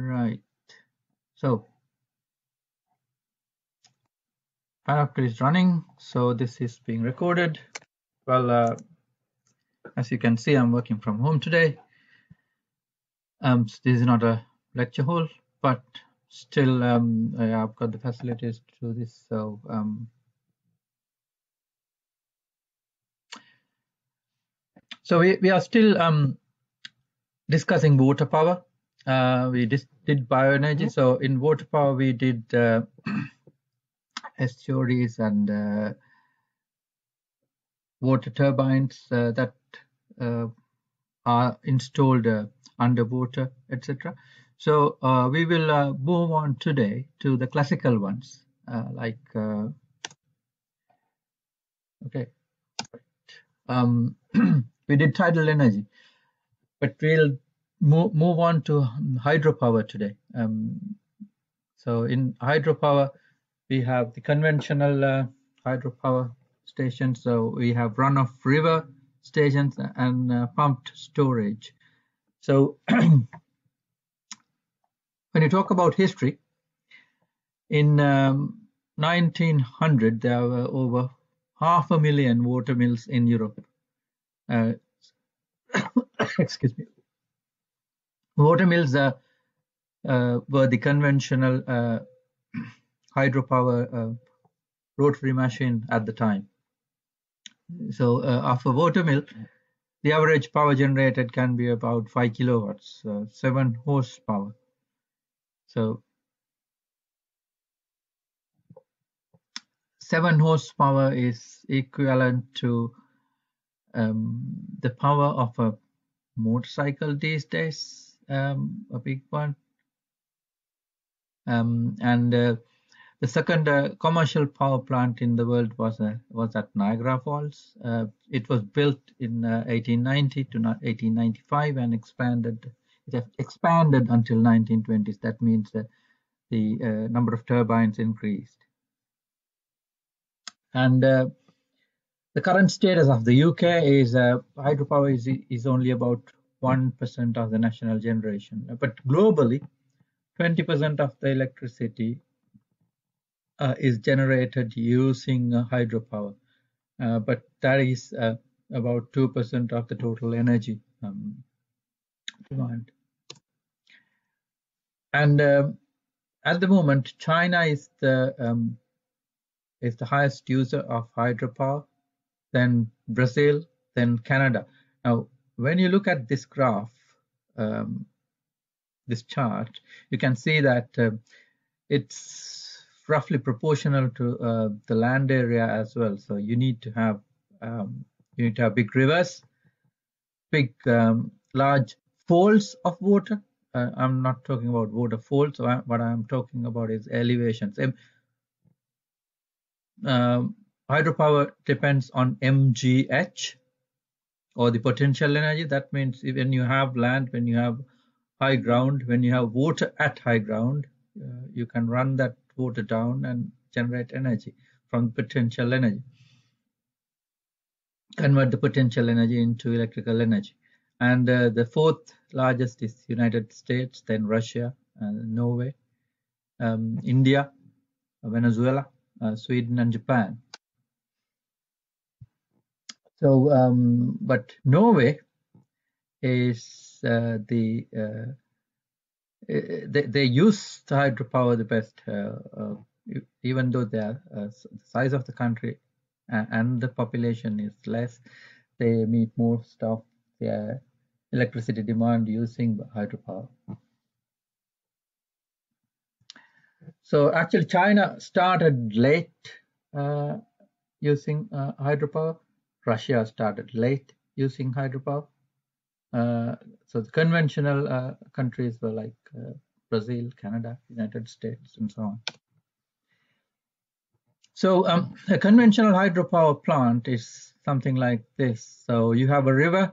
Right. So Panopto is running. So this is being recorded. Well, uh, as you can see, I'm working from home today. Um, this is not a lecture hall, but still, um, I've got the facilities to do this. So um, so we, we are still um, discussing water power. Uh, we did bioenergy. Mm -hmm. So in water power, we did uh, estuaries and uh, water turbines uh, that uh, are installed uh, underwater, etc. So we will move on today to the classical ones, like okay. Um, we did tidal energy, but we'll move, move on to hydropower today. Um, so in hydropower, we have the conventional uh, hydropower stations. So we have runoff river stations and uh, pumped storage. So when you talk about history, in um, 1900 there were over half a million water mills in Europe. Uh, excuse me. Water mills uh, uh, were the conventional uh, hydropower rotary machine at the time. So of a water mill, the average power generated can be about 5 kilowatts, uh, 7 horsepower. So 7 horsepower is equivalent to um, the power of a motorcycle these days, um, a big one. Um, and uh, the second uh, commercial power plant in the world was uh, was at Niagara Falls. Uh, it was built in 1890 uh, to 1895 and expanded. It expanded until 1920s. That means that the uh, number of turbines increased. And the current status of the UK is hydropower is, is only about 1% of the national generation. But globally, 20% of the electricity uh, is generated using uh, hydropower, uh, but that is about 2% of the total energy um, demand. And um, at the moment, China is the um, is the highest user of hydropower, then Brazil, then Canada. Now, when you look at this graph, um, this chart, you can see that uh, it's roughly proportional to uh, the land area as well. So you need to have um, you need to have big rivers, big um, large falls of water. Uh, I'm not talking about waterfalls. So I, what I'm talking about is elevations. Um, hydropower depends on MGH or the potential energy. That means when you have land, when you have high ground, when you have water at high ground, uh, you can run that water down and generate energy from potential energy. Convert the potential energy into electrical energy. And uh, the fourth largest is United States, then Russia, uh, Norway, um, India, Venezuela, uh, Sweden, and Japan. So, um, but Norway is uh, the uh, uh, they, they use the hydropower the best, uh, uh, even though the size of the country and the population is less, they meet most of their electricity demand using hydropower. So actually China started late uh, using uh, hydropower. Russia started late using hydropower. Uh, so the conventional uh, countries were like uh, Brazil, Canada, United States, and so on. So um, a conventional hydropower plant is something like this. So you have a river.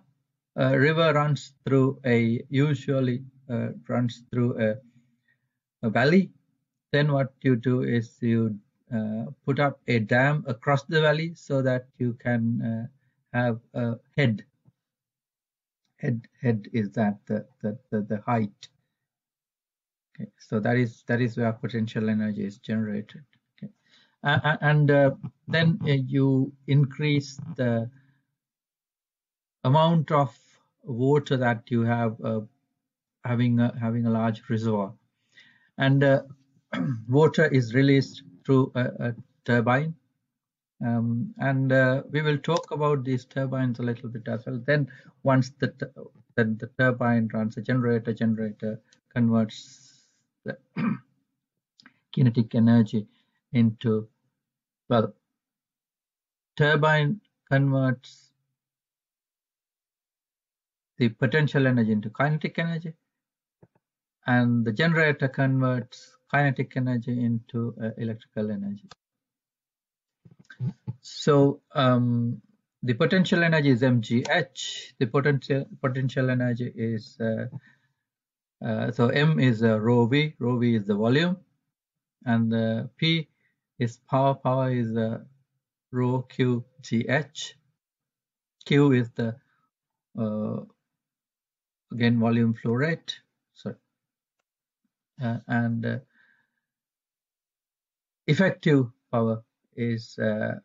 A river runs through a usually uh, runs through a, a, valley. Then what you do is you put up a dam across the valley so that you can uh, have a head. Head head is that the the, the, the height. Okay, so that is that is where potential energy is generated. Okay, uh, and uh, then uh, you increase the amount of water that you have uh, having a, having a large reservoir, and uh, water is released through a, a turbine. Um, and uh, we will talk about these turbines a little bit as well. Then once the then the turbine runs a generator, generator converts the kinetic energy into well turbine converts the potential energy into kinetic energy and the generator converts kinetic energy into uh, electrical energy. So um, the potential energy is mgh. The potential potential energy is uh, uh, so m is uh, rho v. Rho v is the volume, and uh, p is power. Power is rho q gh. Q is the again volume flow rate. Sorry, and effective power is uh,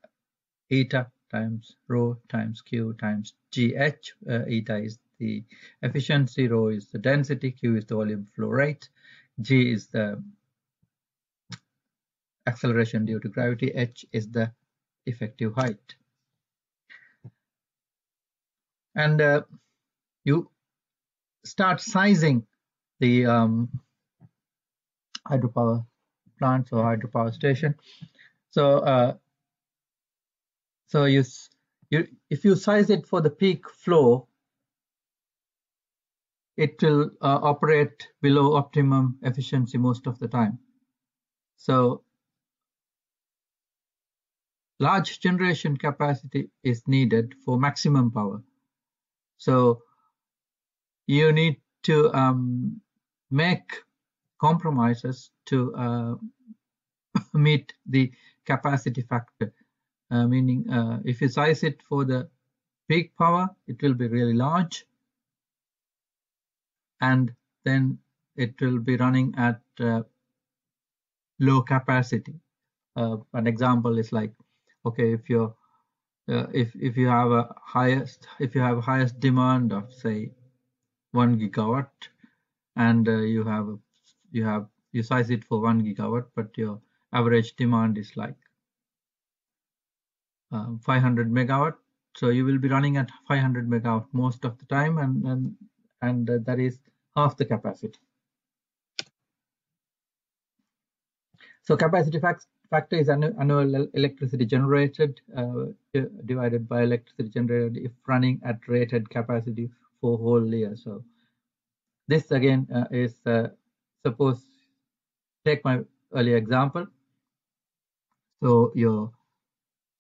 eta times rho times q times gh. Uh, eta is the efficiency, rho is the density, q is the volume flow rate, g is the acceleration due to gravity, h is the effective height. And uh, you start sizing the um, hydropower plants or hydropower station. So, uh, so you, you if you size it for the peak flow, it will uh, operate below optimum efficiency most of the time. So large generation capacity is needed for maximum power. So you need to um, make compromises to uh, meet the capacity factor. Uh, meaning, uh, if you size it for the peak power, it will be really large, and then it will be running at uh, low capacity. Uh, an example is like, okay, if you're uh, if if you have a highest if you have highest demand of say one gigawatt and you have you have you size it for one gigawatt but your average demand is like uh, 500 megawatt so you will be running at 500 megawatt most of the time and and and uh, that is half the capacity so capacity factor is annual electricity generated uh, divided by electricity generated if running at rated capacity for whole year. So this again uh, is uh, suppose take my earlier example. So your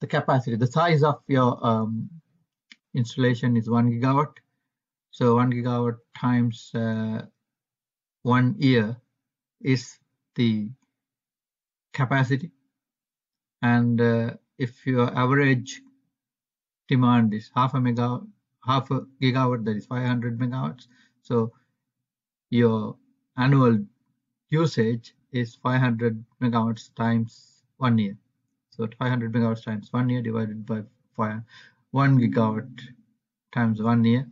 the capacity, the size of your um, installation is one gigawatt. So one gigawatt times uh, one year is the capacity. And uh, if your average demand is half a megawatt, half a gigawatt, that is 500 megawatts. So your annual usage is 500 megawatts times one year. So 500 megawatts times one year divided by five, one gigawatt times one year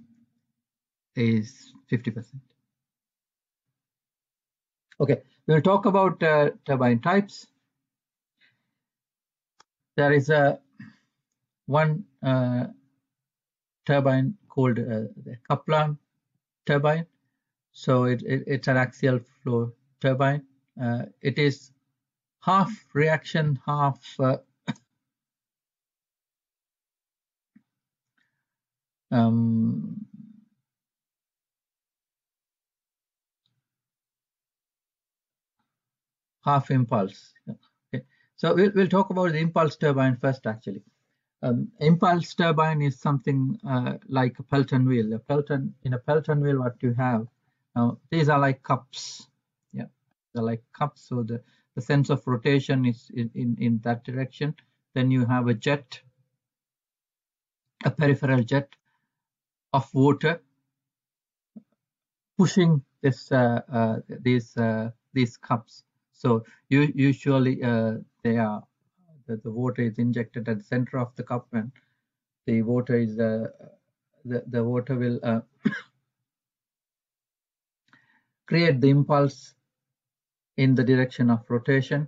is 50%. Okay, we'll talk about uh, turbine types. There is a one uh, turbine called uh, the Kaplan turbine. So it, it, it's an axial flow turbine. Uh, it is half reaction, half uh, um, half impulse. Okay. So we'll, we'll talk about the impulse turbine first actually. Um, impulse turbine is something uh, like a Pelton wheel. A Pelton in a Pelton wheel, what you have now, these are like cups. They're like cups. So the the sense of rotation is in in, in that direction. Then you have a jet, a peripheral jet of water pushing this uh, uh, these uh, these cups. So you usually uh, they are the, the water is injected at the center of the cup and the water is uh, the, the water will uh, create the impulse in the direction of rotation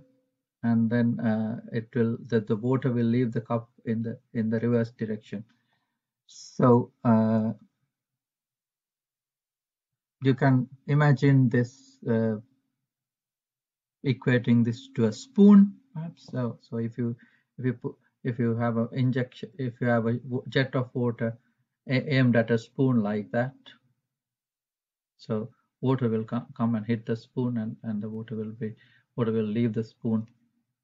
and then uh, it will that the water will leave the cup in the in the reverse direction. So uh, you can imagine this uh, equating this to a spoon perhaps. So so if you if you put if you have a injection if you have a jet of water aimed at a spoon like that. So water will come, and hit the spoon and and the water will be water will leave the spoon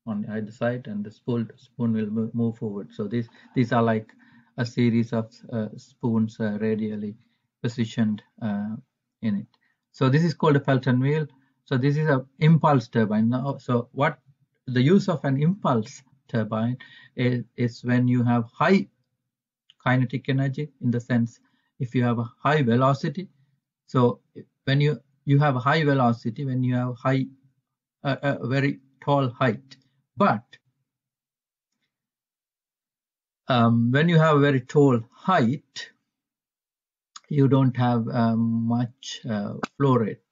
on either side and the spoon spoon will move forward. So these these are like a series of uh, spoons uh, radially positioned uh, in it. So this is called a Pelton wheel. So this is a impulse turbine. Now so what the use of an impulse turbine is, is when you have high kinetic energy in the sense if you have a high velocity so when you you have high velocity when you have high uh, a very tall height but um, when you have a very tall height you don't have um, much uh, flow rate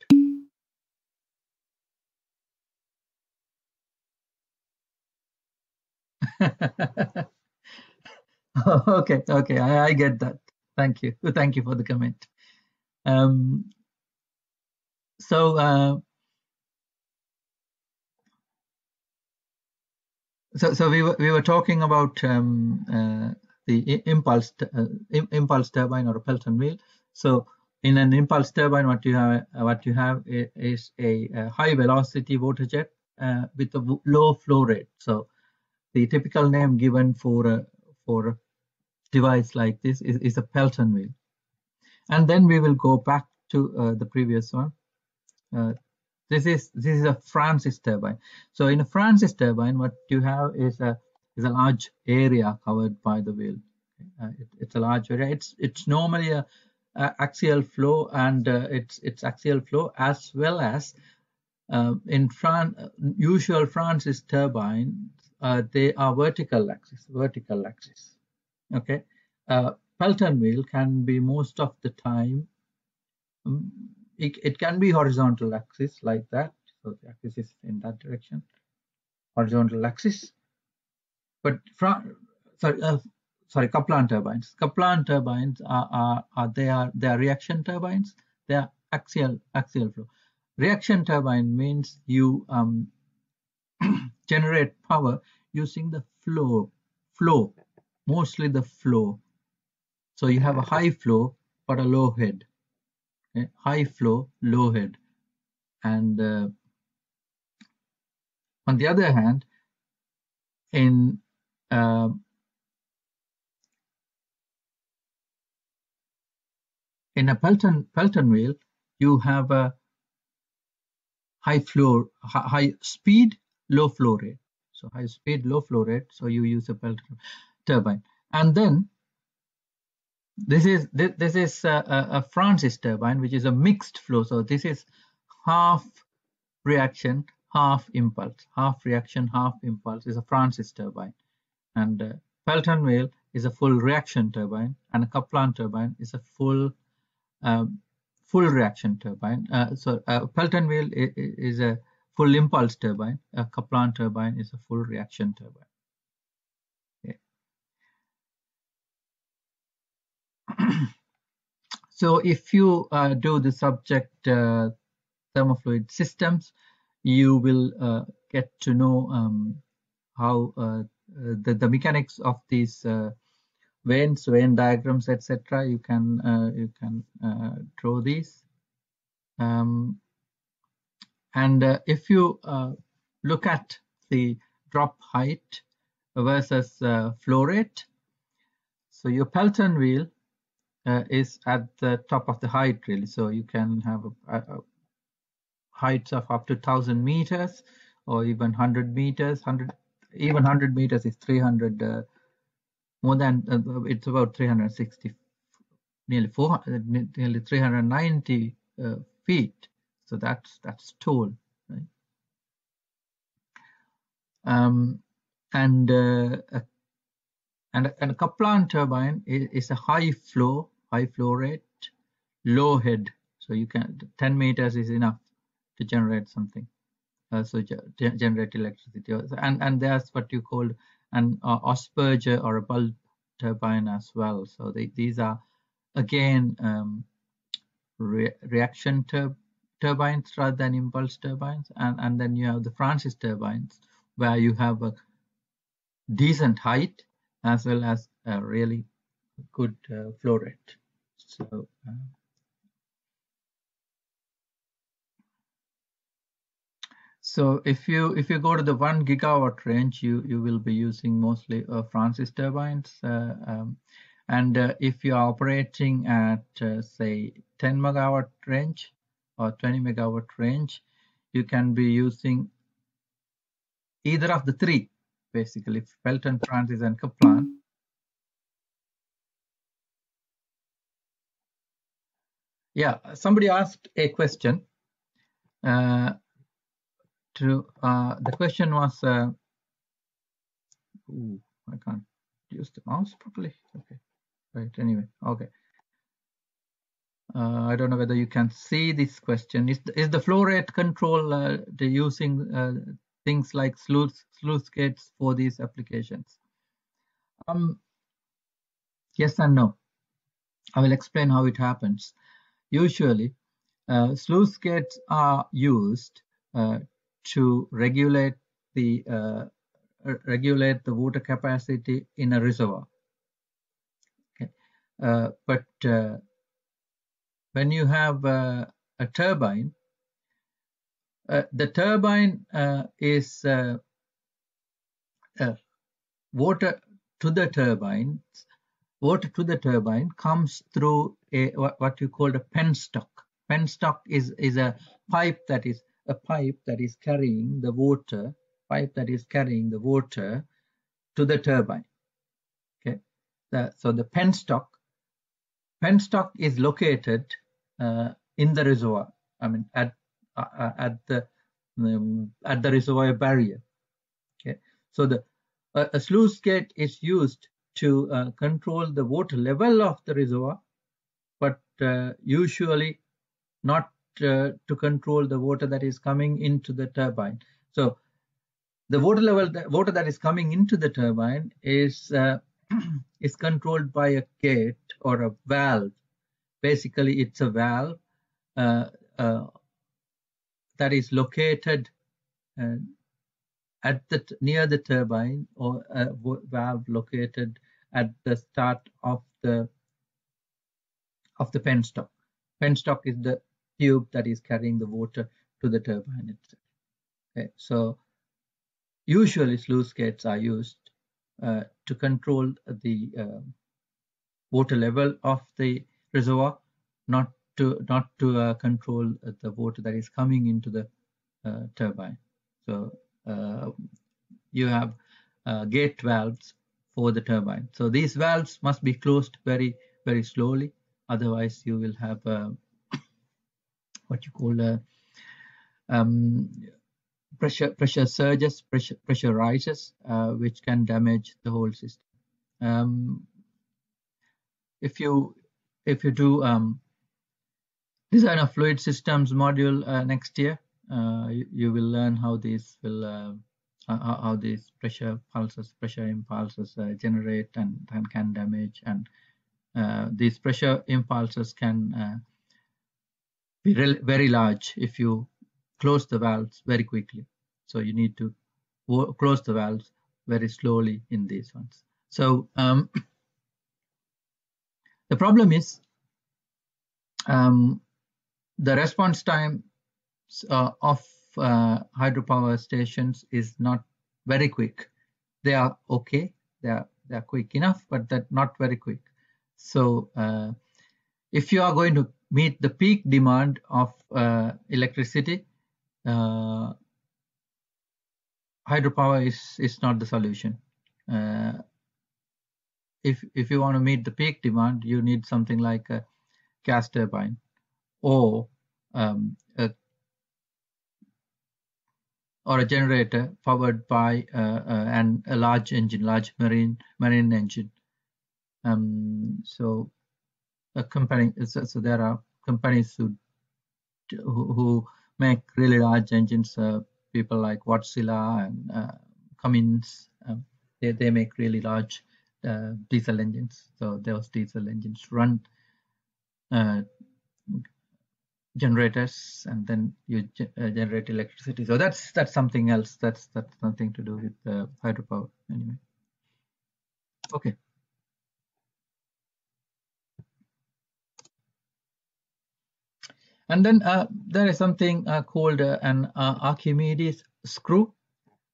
okay, okay, I, I, get that. Thank you. Thank you for the comment. Um, so, uh, so, so we were we were talking about um, uh, the impulse uh, impulse turbine or a Pelton wheel. So, in an impulse turbine, what you have what you have is a, a high velocity water jet uh, with a low flow rate. So the typical name given for a, for a device like this is, is a Pelton wheel. And then we will go back to uh, the previous one. Uh, this is this is a Francis turbine. So in a Francis turbine, what you have is a is a large area covered by the wheel. Uh, it, it's a large area. It's it's normally a, a axial flow, and uh, it's it's axial flow as well as uh, in Fran usual Francis turbine uh, they are vertical axis, vertical axis. Okay, uh, Pelton wheel can be most of the time. Um, it, it can be horizontal axis like that. So the axis is in that direction, horizontal axis. But from sorry, uh, sorry, Kaplan turbines. Kaplan turbines are, are, are they are they are reaction turbines. They are axial axial flow. Reaction turbine means you um, generate power using the flow, flow, mostly the flow. So you have a high flow but a low head. Okay? High flow, low head. And uh, on the other hand, in uh, in a Pelton Pelton wheel, you have a high flow, high speed, low flow rate. So high speed, low flow rate. So you use a Pelton turbine. And then this is this, this is a, a, Francis turbine, which is a mixed flow. So this is half reaction, half impulse. Half reaction, half impulse is a Francis turbine. And uh, Pelton wheel is a full reaction turbine, and a Kaplan turbine is a full um, full reaction turbine. Uh, so uh, Pelton wheel is, is a full impulse turbine. A Kaplan turbine is a full reaction turbine. so if you uh, do the subject uh, thermofluid systems, you will uh, get to know um, how uh, the, the mechanics of these uh, vanes, vane diagrams, etc. You can uh, you can draw these. Um, and if you look at the drop height versus flow rate, so your Pelton wheel uh, is at the top of the height really. So you can have a, a heights of up to 1000 meters or even 100 meters, 100 even 100 meters is 300 uh, more than uh, it's about 360 nearly 400 nearly 390 feet so that's that's tall right? Um, and uh, a, and, a, and a Kaplan turbine is, is, a high flow, high flow rate, low head. So you can 10 meters is enough to generate something. Uh, so ge generate electricity, and and there's what you call an uh, or a bulb turbine as well. So they, these are again um, re reaction tur turbines rather than impulse turbines, and and then you have the Francis turbines where you have a decent height as well as a really good uh, flow rate. So. Uh, so if you if you go to the one gigawatt range, you you will be using mostly uh, Francis turbines, uh, um, and uh, if you are operating at uh, say 10 megawatt range or 20 megawatt range, you can be using either of the three basically Pelton, Francis, and Kaplan. Yeah, somebody asked a question. Uh, to uh, the question was, uh, ooh, I can't use the mouse properly. Okay, right. Anyway, okay. Uh, I don't know whether you can see this question. Is the, is the flow rate control uh, using uh, things like sluice, sluice gates for these applications? Um, yes and no. I will explain how it happens. Usually, uh, sluice gates are used uh, to regulate the uh, regulate the water capacity in a reservoir. Okay. Uh, but uh, when you have uh, a turbine, uh, the turbine uh, is water to the turbine. Water to the turbine comes through a what you call a penstock. Penstock is is a pipe that is a pipe that is carrying the water, pipe that is carrying the water to the turbine. Okay, the, so the penstock, penstock is located uh, in the reservoir. I mean, at uh, at the um, at the reservoir barrier. Okay, so the a sluice gate is used to uh, control the water level of the reservoir, but uh, usually not uh, to control the water that is coming into the turbine. So the water level, the water that is coming into the turbine is uh, is controlled by a gate or a valve. Basically, it's a valve uh, uh that is located at the near the turbine or a valve located at the start of the of the penstock. Penstock is the tube that is carrying the water to the turbine itself. Okay, so usually sluice gates are used uh, to control the uh, water level of the reservoir, not to not to uh, control the water that is coming into the uh, turbine. So uh, you have uh, gate valves for the turbine. So these valves must be closed very very slowly, otherwise you will have what you call a um, pressure pressure surges, pressure pressure rises, uh, which can damage the whole system. Um, if you if you do um, design a fluid systems module uh, next year, uh, you, you, will learn how these will uh, how, these pressure pulses, pressure impulses uh, generate and, and can damage, and uh, these pressure impulses can be very large if you close the valves very quickly. So you need to close the valves very slowly in these ones. So um, the problem is um, the response time uh, of uh, hydropower stations is not very quick. They are okay, they are they are quick enough, but they're not very quick. So uh, if you are going to meet the peak demand of uh, electricity, uh, hydropower is, is not the solution. Uh, if, if you want to meet the peak demand, you need something like a gas turbine or um, a or a generator powered by uh, uh, an, a large engine, large marine marine engine. Um, so a company, so, so, there are companies who who, make really large engines. Uh, people like Wärtsilä and uh, Cummins, um, they they make really large uh, diesel engines. So those diesel engines run uh, generators and then you uh, generate electricity. So that's that's something else. That's that's nothing to do with uh, hydropower anyway. Okay. And then uh, there is something uh, called uh, an uh, archimedes screw.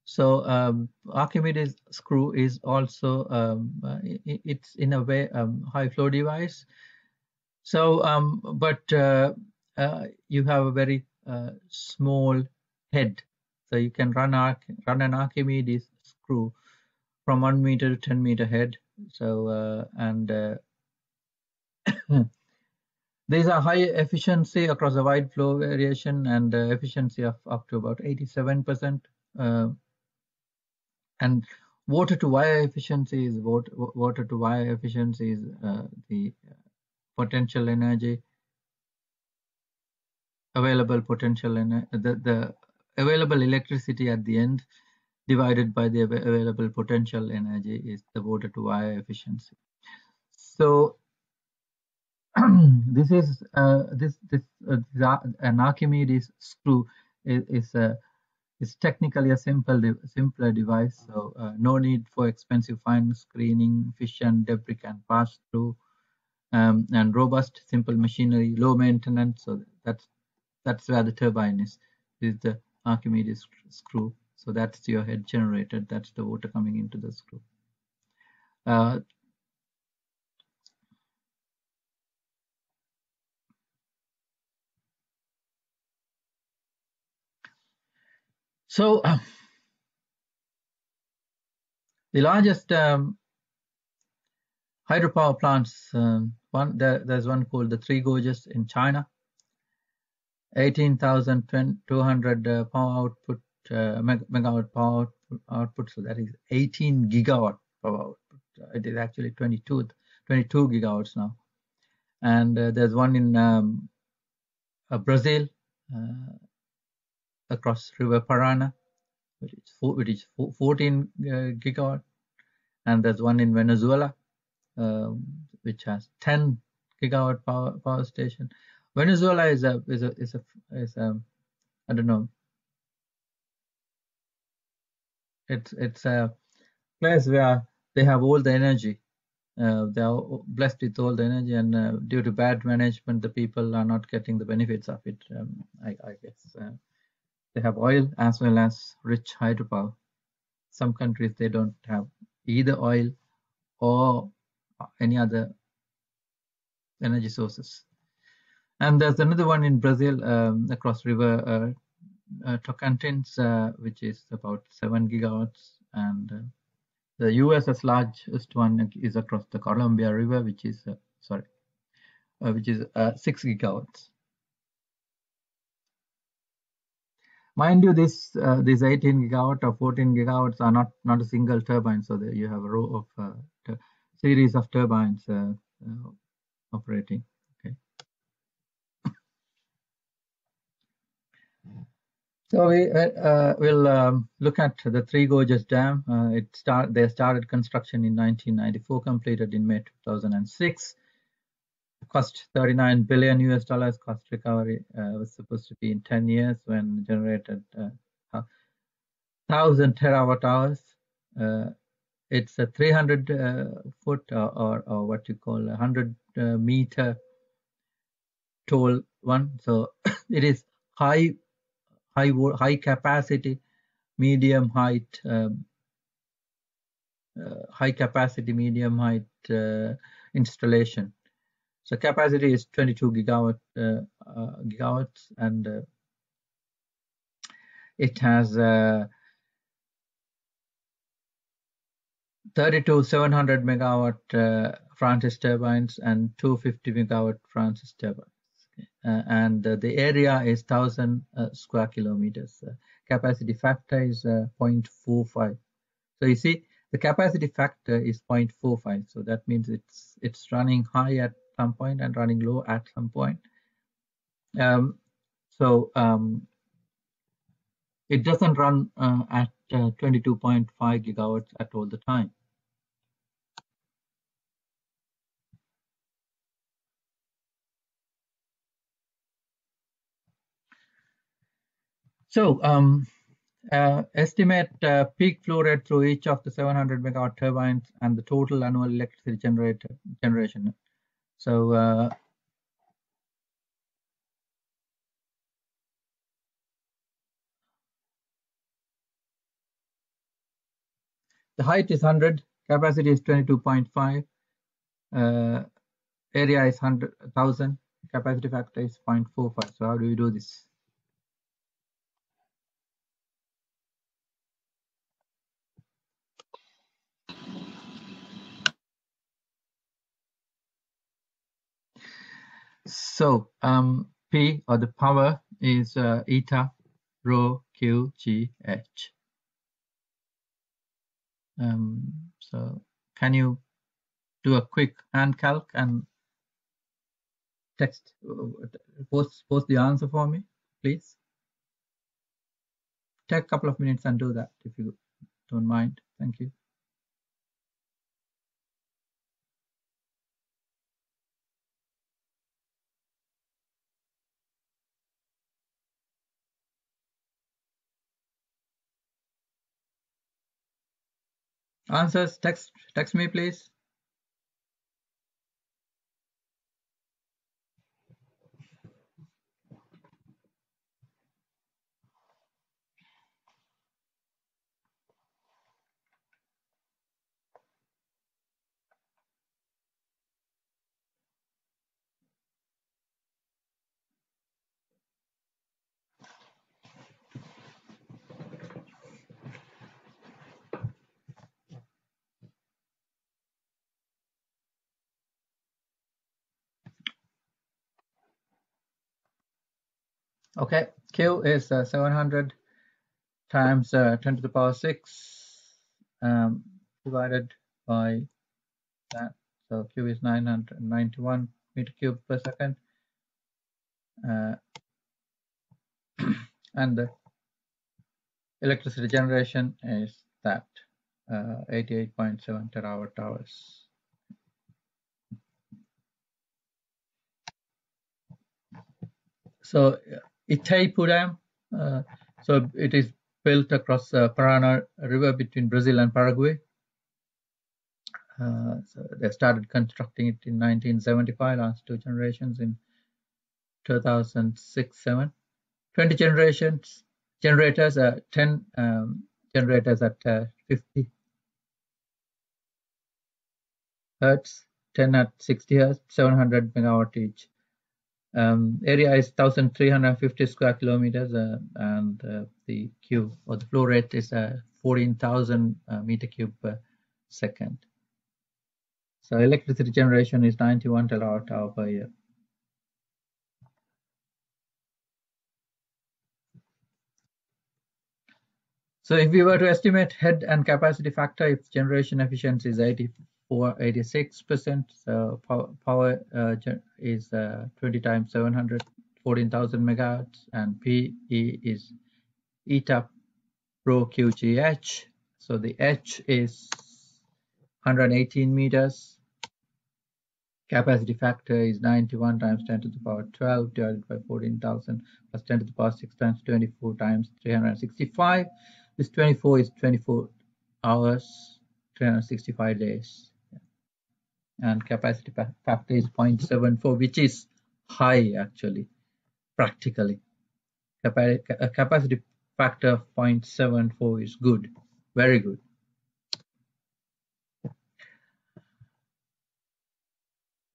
So um, archimedes screw is also um, it, it's in a way um, high flow device. So um, but you have a very uh, small head. So you can run, run an Archimedes screw from 1 meter to 10 meter head. So, uh, and uh, these are high efficiency across a wide flow variation and uh, efficiency of up to about 87%. Uh, and water to wire efficiency is water, water to wire efficiency is the potential energy available potential and the, the available electricity at the end divided by the available potential energy is the water to wire efficiency. So this is uh, this this uh, an Archimedes screw is, is a is technically a simple simpler device. So uh, no need for expensive fine screening, and debris can pass through, um, and robust simple machinery, low maintenance. So that's that's where the turbine is, is the Archimedes screw. So that's your head generator. That's the water coming into the screw. Uh, so uh, the largest um, hydropower plants, um, one there, there's one called the Three Gorges in China. 18,200 uh, power output, uh, megawatt power output, so that is 18 gigawatt power output. It is actually 22, 22 gigawatts now. And uh, there's one in um, uh, Brazil uh, across River Parana, which is, four, which is 14 uh, gigawatt. And there's one in Venezuela, um, which has 10 gigawatt power, power station. Venezuela is a is a is a is a I don't know. It's it's a place where they have all the energy. Uh, they are blessed with all the energy, and uh, due to bad management, the people are not getting the benefits of it. Um, I, I, guess uh, they have oil as well as rich hydropower. Some countries they don't have either oil or any other energy sources. And there's another one in Brazil um, across river uh, uh, Tocantins, uh, which is about seven gigawatts. And uh, the US's largest one is across the Columbia River, which is, sorry, which is six gigawatts. Mind you, this uh, these 18 gigawatt or 14 gigawatts are not not a single turbine, so you have a row of uh, series of turbines uh, operating. So we uh, uh, will um, look at the Three Gorges Dam. Uh, it start they started construction in 1994, completed in May 2006. Cost 39 billion US dollars. Cost recovery uh, was supposed to be in 10 years when generated uh, thousand terawatt hours. Uh, it's a 300 foot or, or, or, what you call a 100 meter tall one. So it is high high high capacity, medium height, um, uh, high capacity, medium height uh, installation. So capacity is 22 gigawatt uh, uh gigawatts, and uh, it has uh, 32 700 megawatt Francis turbines and 250 megawatt Francis turbines. Uh, and uh, the area is 1000 uh, square kilometers. capacity factor is 0.45. So you see, the capacity factor is 0.45. So that means it's it's running high at some point and running low at some point. Um, so um, it doesn't run uh, at uh, 22.5 gigawatts at all the time. So um, uh, estimate uh, peak flow rate through each of the 700 megawatt turbines and the total annual electricity generation. So uh, the height is 100, capacity is 22.5, uh, area is 100,000, capacity factor is 0.45. So how do we do this? So um, P or the power is uh, eta rho Q G H. Um, so can you do a quick hand calc and text post post the answer for me, please? Take a couple of minutes and do that if you don't mind. Thank you. Answers, text, text me please. Okay, Q is uh, 700 times uh, 10 to the power 6 um, divided by that. So Q is 991 meter cube per second. Uh, and the electricity generation is that uh, 88.7 terawatt hours. So Itaipu Dam. Uh, so it is built across the Parana River between Brazil and Paraguay. Uh, so they started constructing it in 1975, last two generations in 2006-7. 20 generations, generators, uh, 10 um, generators at uh, 50 hertz, 10 at 60 hertz, 700 megawatt each. Um, area is 1,350 square kilometers, uh, and uh, the Q or the flow rate is uh, 14,000 uh, meter cube per second. So electricity generation is 91 terawatt hour per year. So if we were to estimate head and capacity factor, if generation efficiency is 80, for 86%. So power, uh, is uh, 20 times 700, 14,000 megahertz, and PE is eta rho QGH. So the H is 118 meters. Capacity factor is 91 times 10 to the power 12 divided by 14,000 plus 10 to the power 6 times 24 times 365. This 24 is 24 hours, 365 days and capacity factor is 0.74 which is high actually practically. A capacity factor of 0.74 is good very good.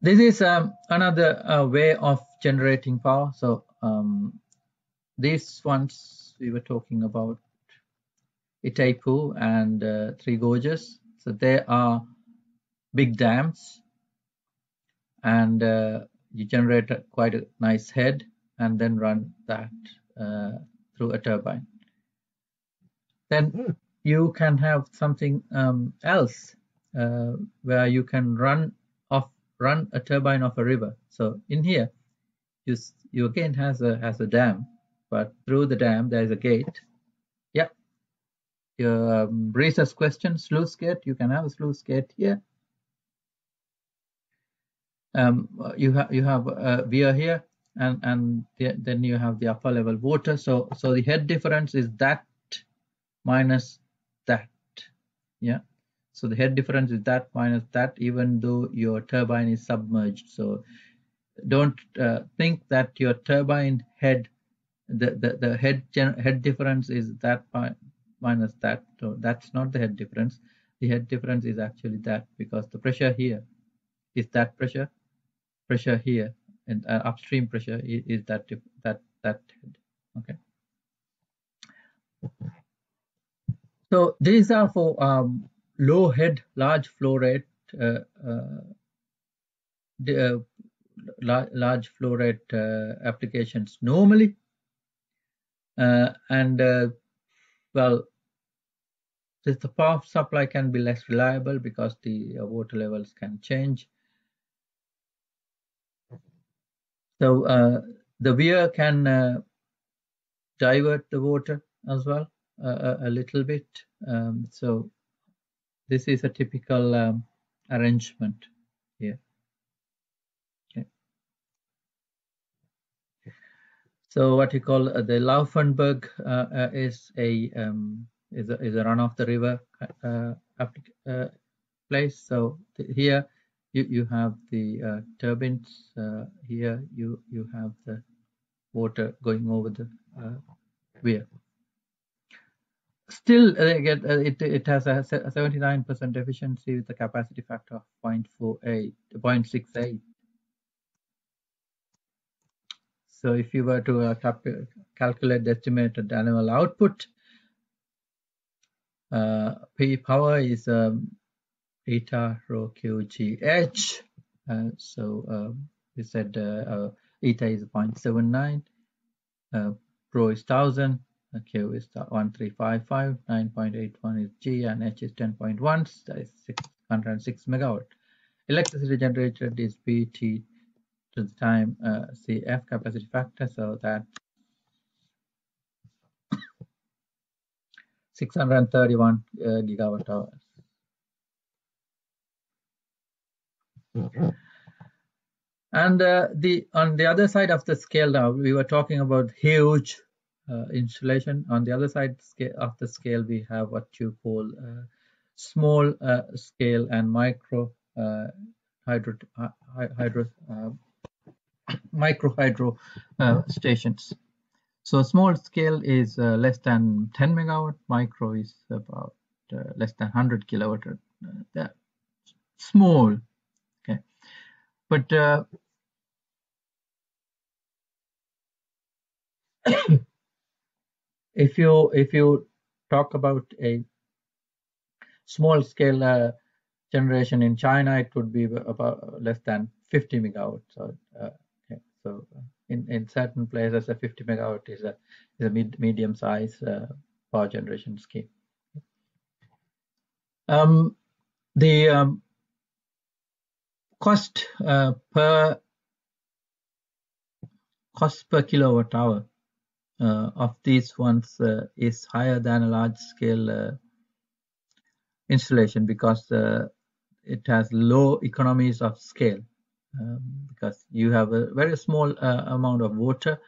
This is um, another uh, way of generating power. So um, these ones we were talking about Itaipu and uh, Three Gorges. So they are big dams and uh, you generate quite a nice head and then run that uh, through a turbine. Then mm. you can have something um, else uh, where you can run off run a turbine off a river. So in here, you you again has a has a dam, but through the dam there is a gate. Yeah. Your um, Reese's question, sluice gate. You can have a sluice gate here. Um, you have you have a weir here, and and the, then you have the upper level water. So so the head difference is that minus that. Yeah. So the head difference is that minus that, even though your turbine is submerged. So don't uh, think that your turbine head, the, the, the head head difference is that minus that. So that's not the head difference. The head difference is actually that because the pressure here is that pressure, pressure here, and uh, upstream pressure is, is that that that. Okay. So these are for um, low head, large flow rate, uh, uh, the, uh, large flow rate applications normally. and well, the power supply can be less reliable because the water levels can change. So uh, the weir can uh, divert the water as well uh, a, little bit. Um, so this is a typical um, arrangement here. So what you call uh, the Laufenburg uh, uh, is a um, is a is a run of the river uh, uh, place. So here you you have the uh, turbines. here you you have the water going over the weir still uh, get, uh, it, it has a 79% efficiency with a capacity factor of 0.48 0.68 so if you were to uh, calculate the estimated annual output uh, p power is um, eta rho qgh uh, so um, we said uh, uh, eta is 0.79 uh, rho is 1000 Q is 1355, 9.81 is G, and H is 10.1, so that is 606 megawatt. Electricity generated is BT to the time uh, CF capacity factor, so that 631 uh, gigawatt hours. And uh, the on the other side of the scale now, we were talking about huge uh, installation. On the other side of the scale, we have what you call uh, small uh, scale and micro hydro, hydro micro hydro stations. So small scale is uh, less than 10 megawatt, micro is about uh, less than 100 kilowatt. Uh, small. But if you if you talk about a small scale uh, generation in China, it would be about less than 50 megawatts. So, uh, so uh, in, in certain places, a 50 megawatt is a is a medium size uh, power generation scheme. Um, the um, cost uh, per cost per kilowatt hour uh, of these ones uh, is higher than a large scale uh, installation because it has low economies of scale um, because you have a very small amount of water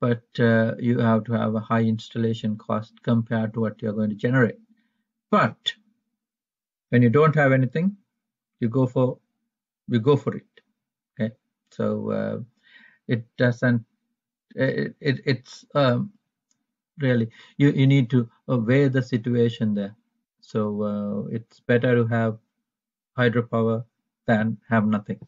but uh, you have to have a high installation cost compared to what you're going to generate. But when you don't have anything, you go for you go for it. Okay, so uh, it doesn't it, it it's um, really you you need to weigh the situation there. So uh, it's better to have hydropower than have nothing.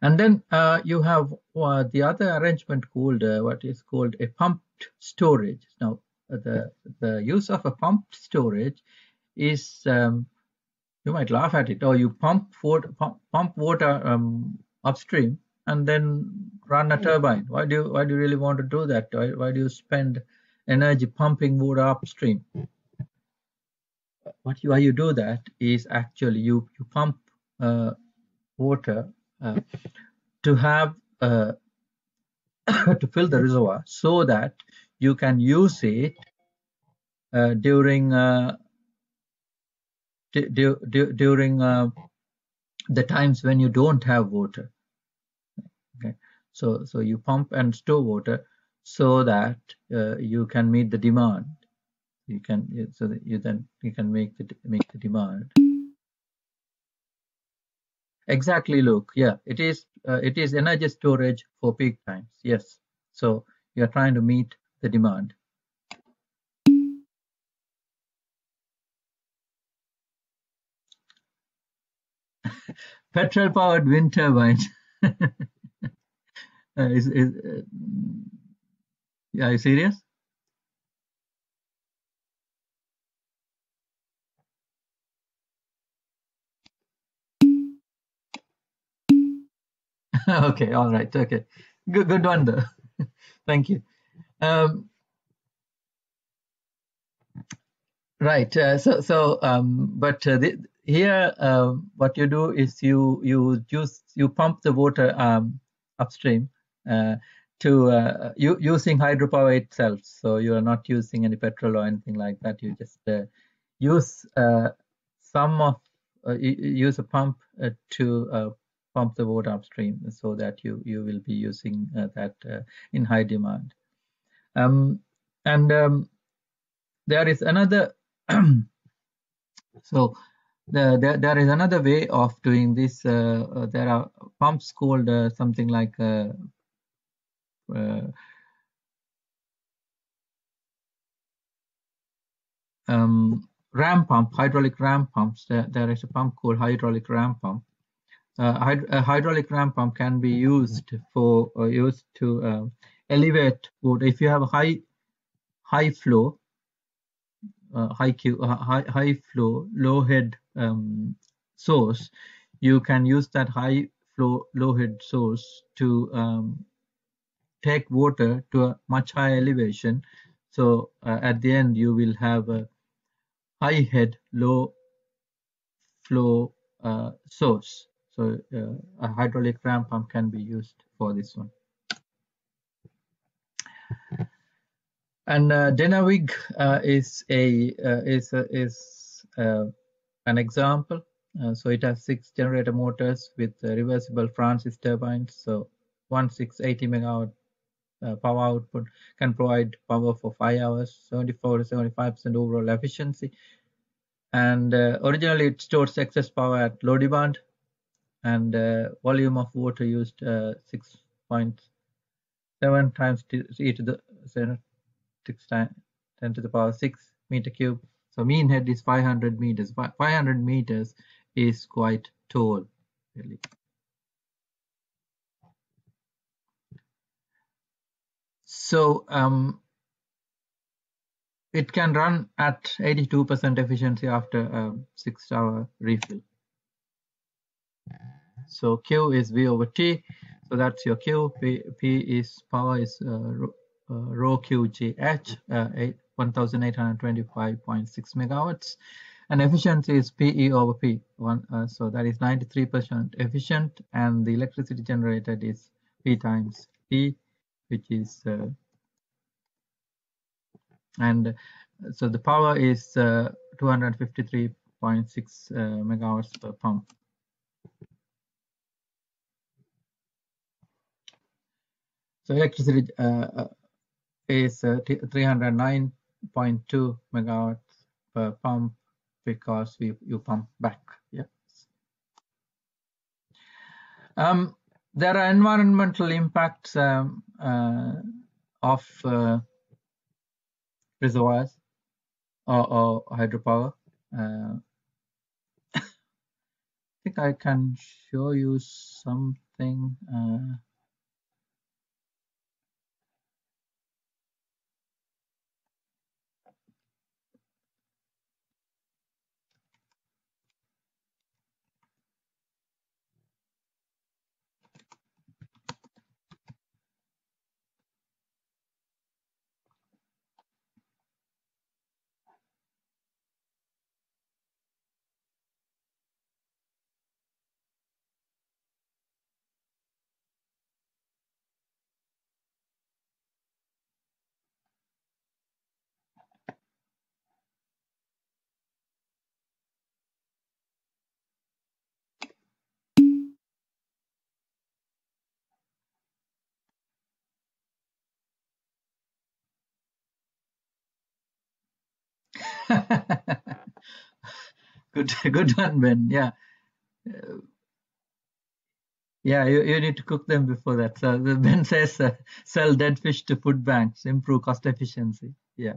And then uh, you have uh, the other arrangement called uh, what is called a pumped storage. Now the the use of a pumped storage is um, you might laugh at it. Or you pump water, pump, pump water um, upstream and then run a turbine. Why do you, why do you really want to do that? Why, why do you spend energy pumping water upstream? What you, why you do that is actually you you pump uh, water uh, to have uh, to fill the reservoir so that you can use it uh, during uh, during uh, the times when you don't have water. Okay. So so you pump and store water so that uh, you can meet the demand. You can so that you then you can make the make the demand. Exactly look yeah it is uh, it is energy storage for peak times. Yes. So you're trying to meet the demand petrol powered wind turbines uh, is, is uh, are you serious okay, all right, okay, good, good one though. Thank you. Um, right. Uh, so, so, um, but uh, the, here, uh, what you do is you you use you pump the water um, upstream uh, to uh, you, using hydropower itself. So you are not using any petrol or anything like that. You just uh, use some of use a pump to pump the water upstream so that you you will be using uh, that uh, in high demand um, and um, there is another so the, the, there is another way of doing this uh, uh there are pumps called uh, something like um, ram pump hydraulic ram pumps there, there is a pump called hydraulic ram pump uh, a hydraulic ram pump can be used for uh, used to uh, elevate water. If you have a high high flow, high, Q, high high flow, low head um, source, you can use that high flow, low head source to um, take water to a much higher elevation. So uh, at the end, you will have a high head, low flow source. So uh, a hydraulic ram pump can be used for this one. And uh, Dinorwig uh, is a uh, is a, is uh, an example. Uh, so it has six generator motors with reversible Francis turbines. So one 680 megawatt uh, power output can provide power for five hours, 74 to 75 percent overall efficiency. And originally it stores excess power at low demand and uh, volume of water used uh, 6.7 times e to the 6 times 10 to the power 6 meter cube. So mean head is 500 meters. 500 meters is quite tall, really. So um, it can run at 82% efficiency after a six hour refill. So Q is V over T. So that's your Q. P, P is power is uh, rho, uh, rho QGH, uh, 1825.6 megawatts and efficiency is PE over P. One, uh, so that is 93% efficient, and the electricity generated is P times P, which is uh, and uh, so the power is uh, 253.6 uh, megawatts per pump. So electricity uh, is 309 0.2 megawatts per pump because we, you pump back. Yes. Um, there are environmental impacts um, uh, of uh, reservoirs or, or hydropower. Uh, I think I can show you something. Uh, good, good one, Ben. Yeah, uh, yeah. You, you need to cook them before that. So Ben says uh, sell dead fish to food banks, improve cost efficiency. Yeah.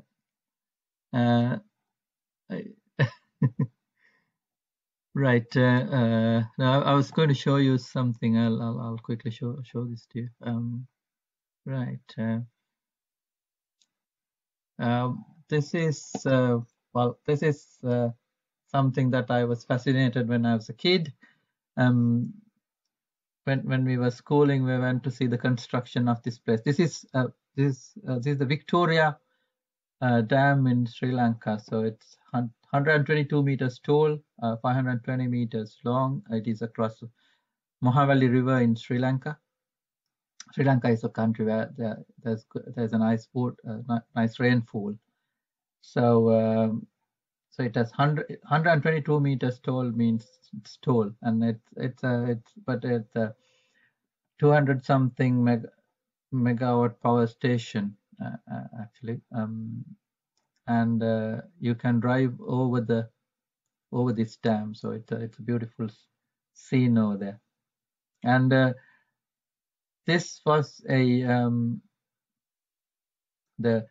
Uh, right. Uh, uh, now I was going to show you something. I'll I'll, I'll quickly show show this to you. Um, right. Uh, this is uh, well, this is uh, something that I was fascinated when I was a kid. Um, when when we were schooling, we went to see the construction of this place. This is uh, this uh, this is the Victoria uh, Dam in Sri Lanka. So it's 122 meters tall, uh, 520 meters long. It is across Mahaweli River in Sri Lanka. Sri Lanka is a country where there, there's there's a nice uh, nice rainfall. So um, so it has 100, 122 meters tall means it's tall, and it's it's a it's but it's a 200 something meg, megawatt power station uh, uh, actually, um, and uh, you can drive over the over this dam. So it's a, it's a beautiful scene over there, and uh, this was a um, the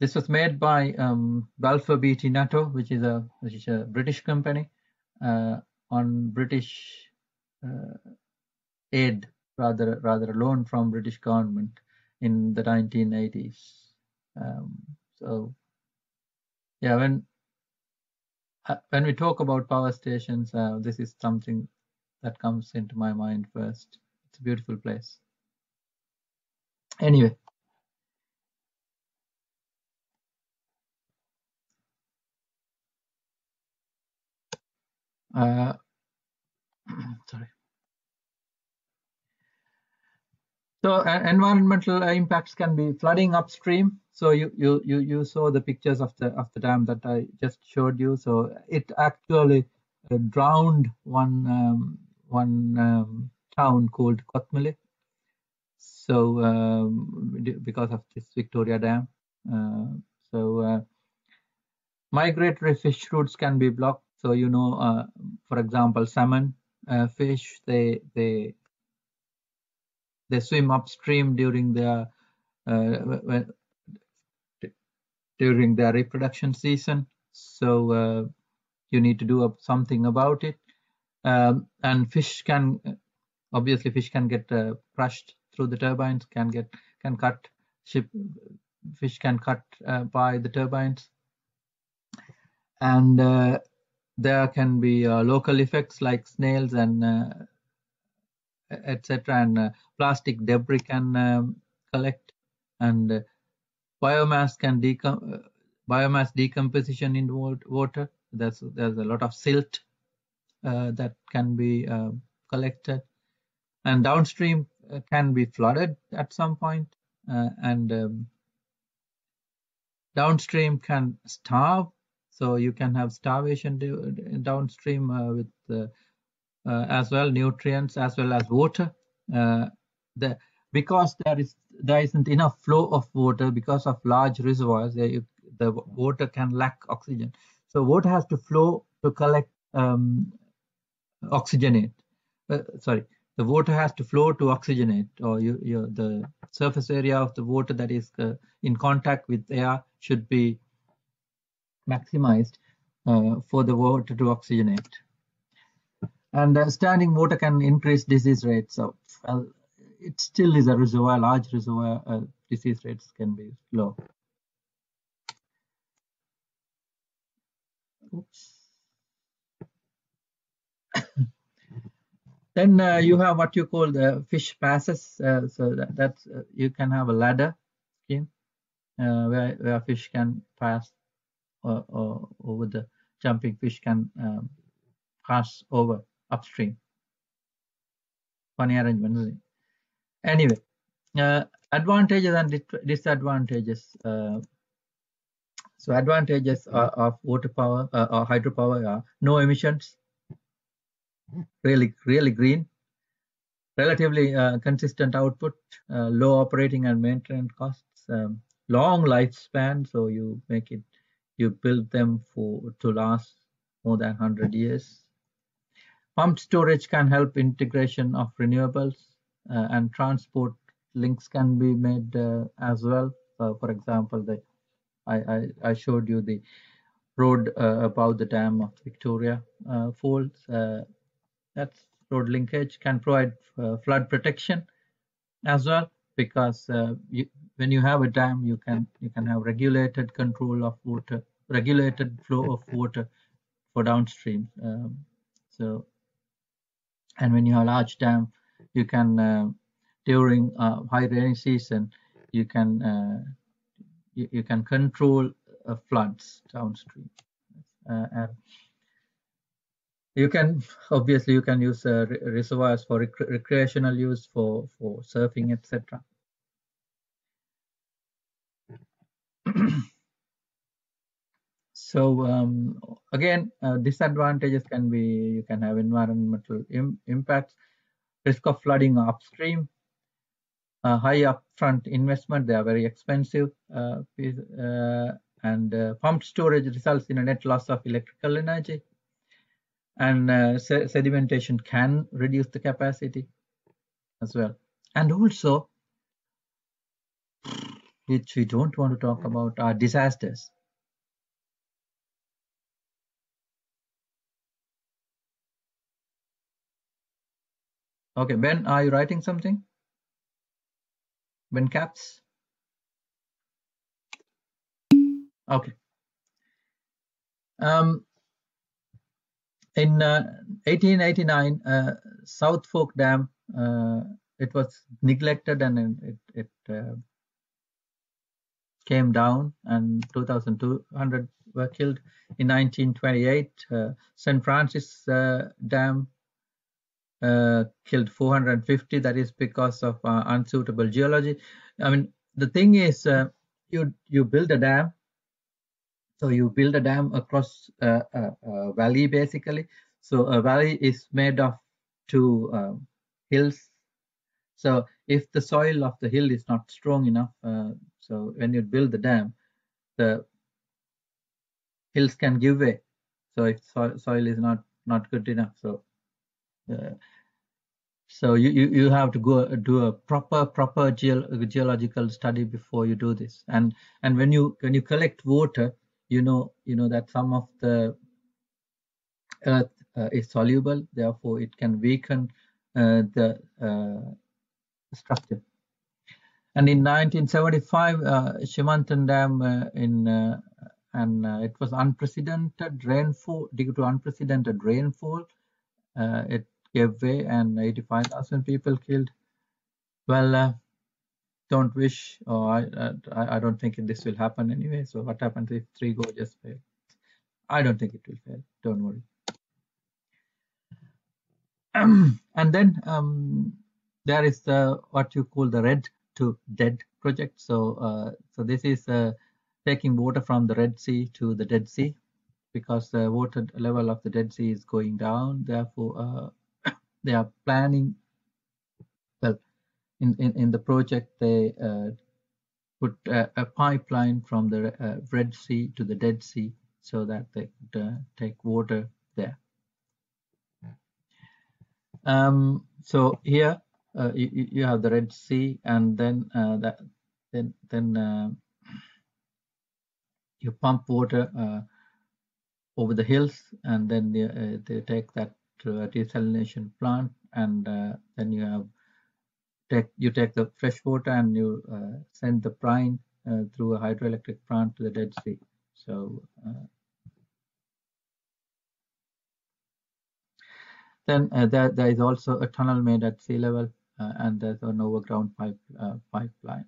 this was made by um, Balfour Beatty Nuttall, which is a which is a British company uh, on British uh, aid, rather rather a loan from British government in the 1980s. Um, so yeah, when uh, when we talk about power stations, uh, this is something that comes into my mind first. It's a beautiful place. Anyway. Uh, sorry. So uh, environmental impacts can be flooding upstream. So you, you you you saw the pictures of the of the dam that I just showed you. So it actually uh, drowned one um, one um, town called Kothmale so um, because of this Victoria Dam. Uh, so uh, migratory fish routes can be blocked. So you know, uh, for example, salmon fish they they they swim upstream during their when, during their reproduction season. So uh, you need to do something about it. Um, and fish can, obviously, fish can get uh, crushed through the turbines can get can cut ship fish can cut uh, by the turbines and uh, there can be uh, local effects like snails and uh, etc and uh, plastic debris can um, collect and uh, biomass can decom biomass decomposition in water there's there's a lot of silt that can be collected and downstream uh, can be flooded at some point, uh, and um, downstream can starve. So you can have starvation downstream uh, with as well nutrients as well as water. the because there is there isn't enough flow of water because of large reservoirs the, the water can lack oxygen so water has to flow to collect um, oxygenate uh, sorry the water has to flow to oxygenate or you, you, the surface area of the water that is uh, in contact with air should be maximized uh, for the water to oxygenate. And uh, standing water can increase disease rates. So it still is a reservoir, large reservoir, uh, disease rates can be low. Then uh, you have what you call the fish passes. Uh, so that, that's uh, you can have a ladder scheme where where fish can pass or, or over the jumping fish can um, pass over upstream. Funny arrangement. Anyway, uh, advantages and disadvantages. Uh, so advantages of water power or hydropower are no emissions, really, really green, relatively uh, consistent output, uh, low operating and maintenance costs, um, long lifespan, so you make it you build them for to last more than 100 years. Pumped storage can help integration of renewables uh, and transport links can be made uh, as well. So for example, the I, I, I showed you the road uh, above the dam of Victoria uh, Falls. Uh, that's road linkage can provide uh, flood protection as well because uh, you, when you have a dam, you can you can have regulated control of water, regulated flow of water for downstream. Um, so, and when you have a large dam, you can uh, during uh, high rainy season, you can uh, you, you, can control uh, floods downstream. and you can obviously you can use uh, reservoirs for rec recreational use for for surfing etc so um, again uh, disadvantages can be you can have environmental Im impacts risk of flooding upstream uh, high upfront investment they are very expensive uh, uh, and uh, pumped storage results in a net loss of electrical energy and uh, sedimentation can reduce the capacity as well. And also which we don't want to talk about are disasters. Okay ben are you writing something? Ben caps okay. Um in 1889, uh, uh, South Fork Dam, uh, it was neglected and it, it came down and 2,200 were killed. In 1928, uh, St. Francis uh, Dam uh, killed 450. That is because of unsuitable geology. I mean, the thing is, you you build a dam so you build a dam across a, a, a valley basically. So a valley is made of two um, hills. So if the soil of the hill is not strong enough, uh, so when you build the dam, the hills can give way. So if so soil is not not good enough, so uh, so you, you you have to go do a proper proper geological study before you do this. And and when you when you collect water, you know you know that some of the earth uh, is soluble therefore it can weaken uh, the uh, structure. And in 1975 uh, Shimantan Dam uh, in uh, and it was unprecedented rainfall due to unprecedented rainfall it gave way and 85,000 people killed. Well don't wish or I, I, I don't think this will happen anyway. So what happens if three go just fail? I don't think it will fail. Don't worry. And then um, there is the what you call the red to dead project. So uh, so this is uh, taking water from the red sea to the dead sea because the water level of the dead sea is going down. Therefore uh, they are planning in, in, in the project, they uh, put a, pipeline from the uh, Red Sea to the Dead Sea so that they could uh, take water there. Um, so here uh, you, you, have the Red Sea, and then uh, that then then uh, you pump water over the hills, and then they, they take that to a desalination plant, and then you have take you take the fresh water and you uh, send the brine uh, through a hydroelectric plant to the Dead Sea. So uh, then uh, there, there is also a tunnel made at sea level uh, and there's an overground pipe pipeline.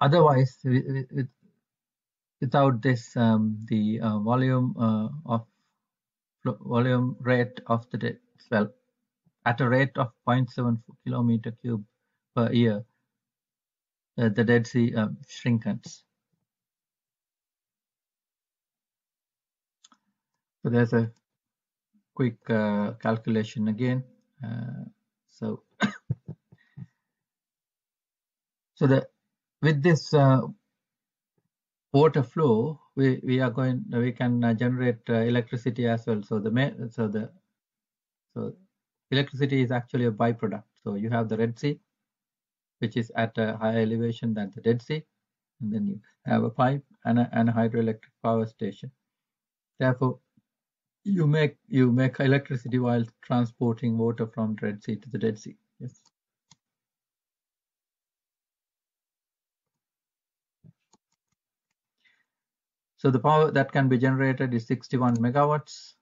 otherwise, without this, um, the volume of volume rate of the well at a rate of 0.7 kilometer cube per year, uh, the Dead Sea um, shrinkens. So there's a quick uh, calculation again. Uh, so so the with this uh, water flow, we, we are going we can uh, generate uh, electricity as well. So the so the so electricity is actually a byproduct. So you have the Red Sea, which is at a higher elevation than the Dead Sea, and then you have a pipe and a, and a hydroelectric power station. Therefore, you make you make electricity while transporting water from Red Sea to the Dead Sea. Yes. So the power that can be generated is 61 megawatts.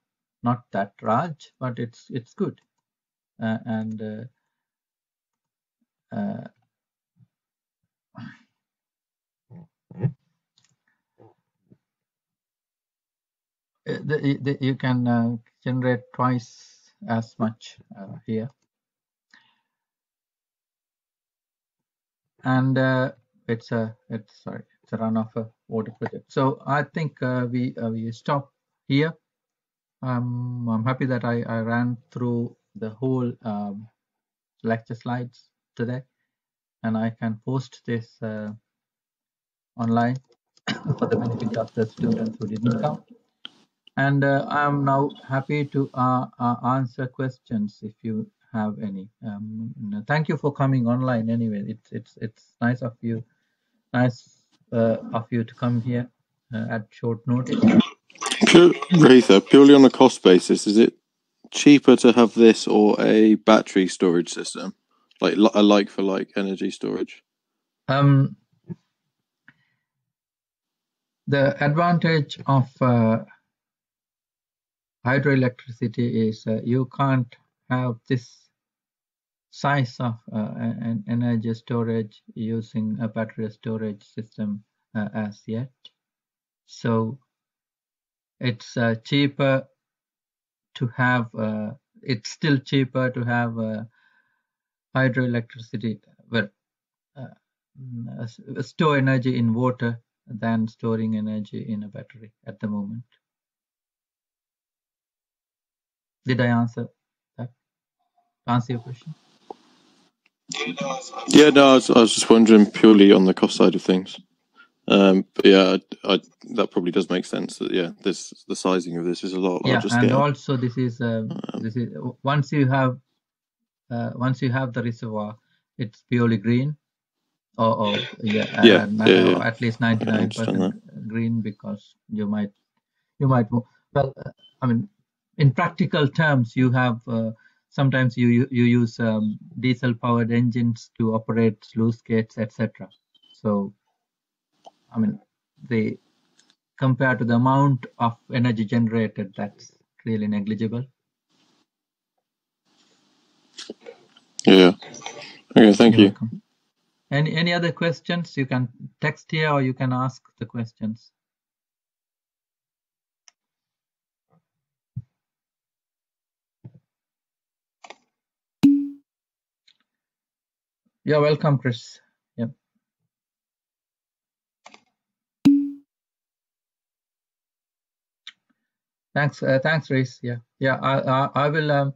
Not that large, but it's it's good. Uh, and uh, uh, the, the, you can uh, generate twice as much uh, here. And uh, it's a it's sorry it's a run of a water project. So I think uh, we uh, we stop here. Um, I'm happy that I, I ran through the whole um, lecture slides today, and I can post this uh, online for the benefit of the students who didn't come. And uh, I'm now happy to uh, uh, answer questions if you have any. Um, thank you for coming online. Anyway, it's it's it's nice of you, nice of you to come here uh, at short notice. Pure, Retha, purely on a cost basis, is it cheaper to have this or a battery storage system, like a like for like energy storage? Um, the advantage of uh, hydroelectricity is uh, you can't have this size of uh, an energy storage using a battery storage system uh, as yet. So it's uh, cheaper to have, uh, it's still cheaper to have uh, hydroelectricity, well, store energy in water than storing energy in a battery at the moment. Did I answer that? Answer your question? Yeah, no, I was, I was just wondering purely on the cost side of things. Um, but yeah, I, I, that probably does make sense. That yeah, this the sizing of this is a lot larger yeah, and scale. also this is uh, um, this is once you have uh, once you have the reservoir, it's purely green, or, or yeah, yeah, uh, yeah, yeah, at least ninety nine percent green because you might you might well, uh, I mean in practical terms, you have uh, sometimes you you, you use um, diesel powered engines to operate sluice gates, etc. So, I mean, they compared to the amount of energy generated, that's really negligible. Yeah. Okay. Thank You're you. Welcome. Any any other questions? You can text here or you can ask the questions. You're welcome, Chris. Yep. Thanks, uh, thanks, Reese. Yeah, yeah. I, I, I will. Um,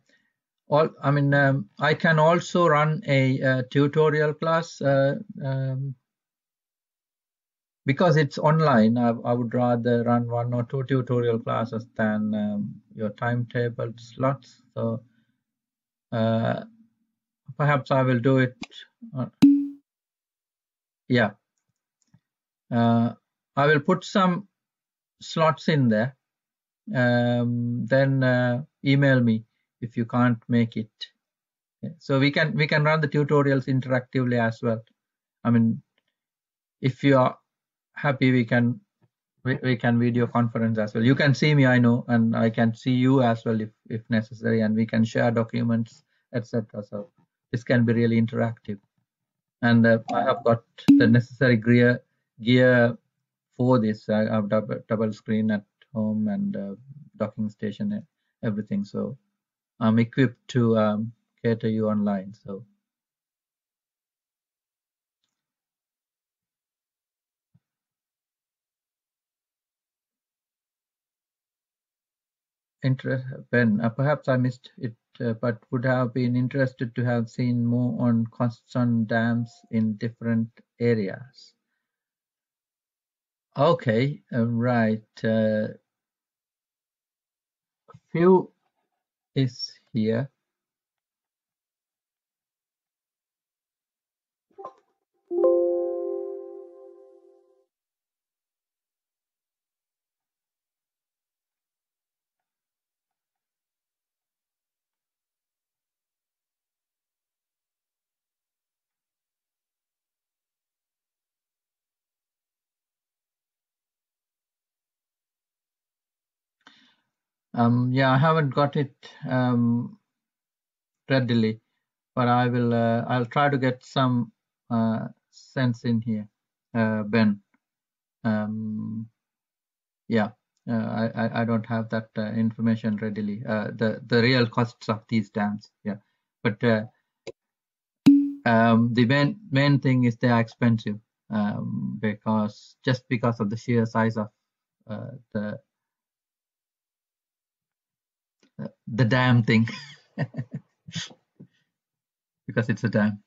all. I mean, um, I can also run a, a tutorial class. Uh, um, because it's online, I, I, would rather run one or two tutorial classes than um, your timetable slots. So uh, perhaps I will do it. Uh, yeah. Uh, I will put some slots in there. Um, then uh, email me if you can't make it. So we can we can run the tutorials interactively as well. I mean, if you are happy, we can we, we can video conference as well. You can see me, I know, and I can see you as well if if necessary, and we can share documents, etc. So this can be really interactive. And uh, I have got the necessary gear gear for this. I have double, double screen at home and uh, docking station, and everything. So I'm equipped to um, cater you online. So. Interest, Ben, uh, perhaps I missed it uh, but would have been interested to have seen more on costs on dams in different areas. Okay, uh, right. Uh, few is here. Um, yeah, I haven't got it um, readily, but I will. Uh, I'll try to get some uh, sense in here, uh, Ben. Um, yeah, uh, I, I I don't have that uh, information readily. Uh, the the real costs of these dams. Yeah, but um, the main main thing is they are expensive um, because just because of the sheer size of the the damn thing because it's a dam.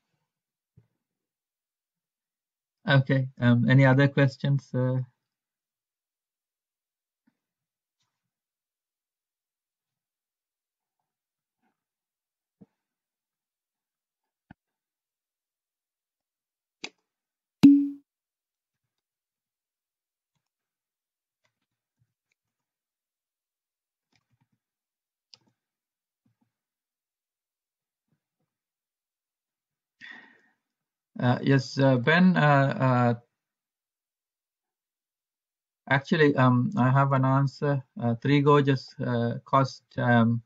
Okay. Um, any other questions? Uh, yes, uh, Ben. Uh, actually, um, I have an answer. Three Gorges cost um,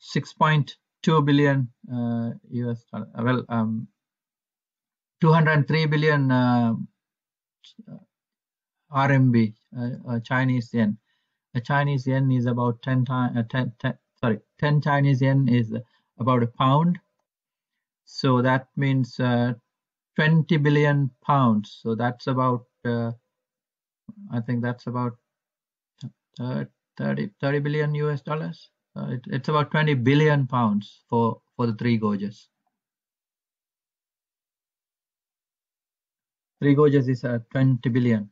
6.2 billion US dollar. Well, um, 203 billion RMB, uh, Chinese yen. A Chinese yen is about 10 times, uh, 10, 10, sorry, 10 Chinese yen is about a pound. So that means uh, 20 billion pounds. So that's about, uh, I think that's about 30, 30 billion US dollars. Uh, it, it's about 20 billion pounds for, for the three gorges. Three gorges is uh, 20 billion.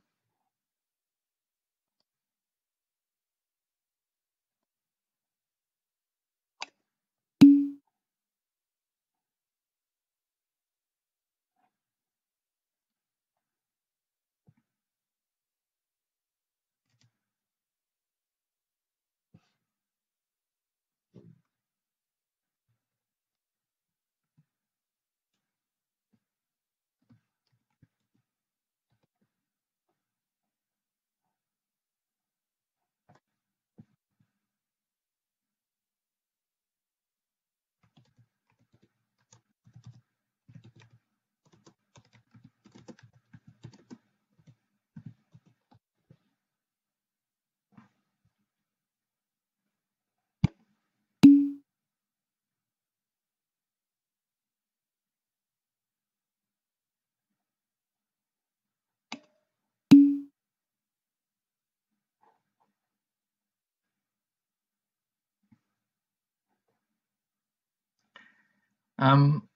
Um,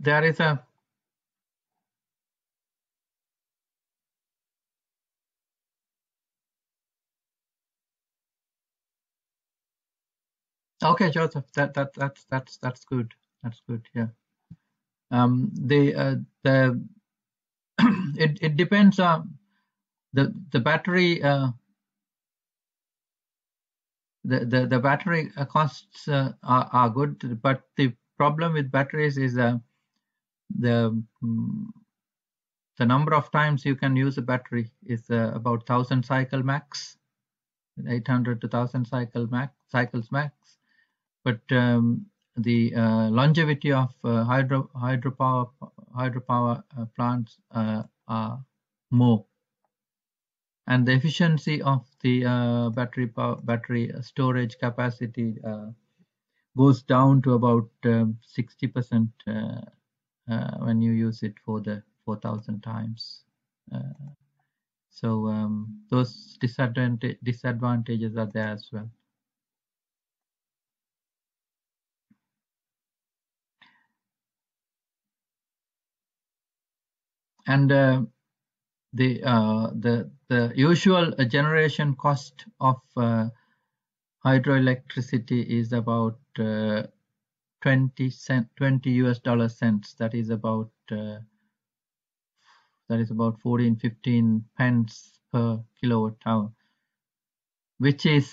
there is a Okay, Joseph, that that that's that's that's good. That's good. Yeah. Um, the uh, the it it depends on the the battery. Uh, the the the battery costs uh, are are good, but the problem with batteries is uh, the um, the number of times you can use a battery is uh, about 1000 cycle max 800 to 1000 cycle max cycles max. But um, the uh, longevity of uh, hydro hydropower hydropower uh, plants uh, are more. And the efficiency of the uh, battery power, battery storage capacity goes down to about um, 60% uh, uh, when you use it for the 4000 times. Uh, so um, those disadvantage, disadvantages are there as well. and uh, the uh, the the usual generation cost of uh, hydroelectricity is about uh, 20 cent 20 US dollar cents. That is about uh, that is about 14 15 pence per kilowatt hour which is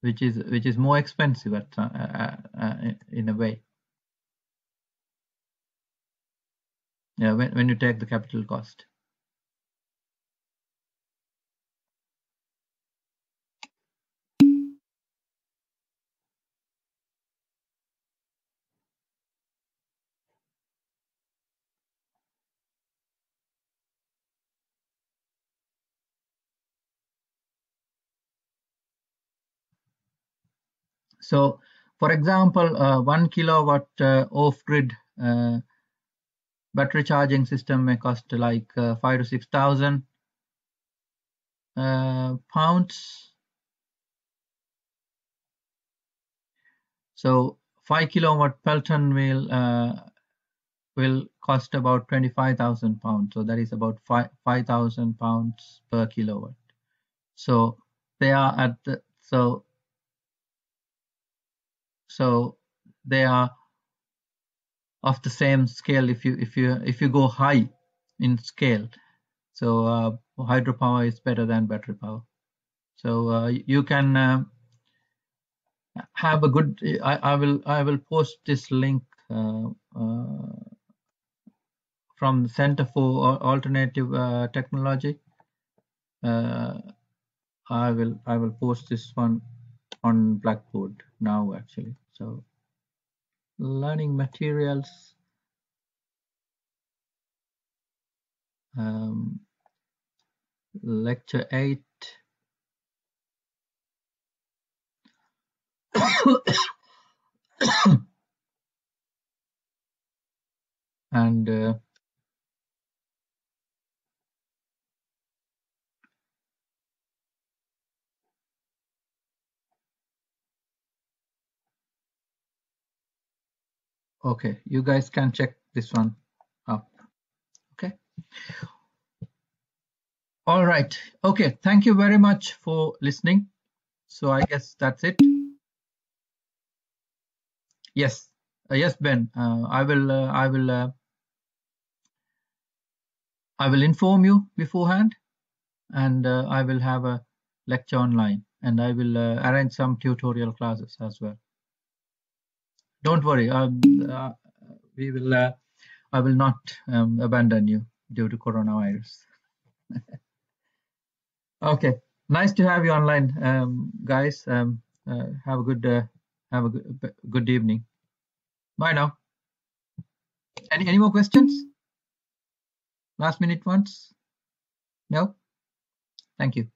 which is which is more expensive at, uh, uh, in a way. Yeah when, when you take the capital cost So, for example, uh, one kilowatt uh, off-grid uh, battery charging system may cost like uh, five to six thousand uh, pounds. So, five kilowatt Pelton will uh, will cost about twenty five thousand pounds. So that is about five five thousand pounds per kilowatt. So they are at the so so they are of the same scale if you if you if you go high in scale. So uh, hydropower is better than battery power. So uh, you can uh, have a good I, I will i will post this link uh, uh, from the center for alternative uh, technology. I will i will post this one on blackboard now actually so learning materials, um, lecture 8. and uh, Okay, you guys can check this one up. Okay. All right. Okay. Thank you very much for listening. So I guess that's it. Yes. Uh, yes, Ben. Uh, I will. Uh, I will. Uh, I will inform you beforehand, and uh, I will have a lecture online, and I will uh, arrange some tutorial classes as well don't worry. Um, uh, we will. Uh, I will not um, abandon you due to coronavirus. okay. Nice to have you online, um, guys. Um, uh, have a good. Have a good, good evening. Bye now. Any any more questions? Last minute ones? No. Thank you.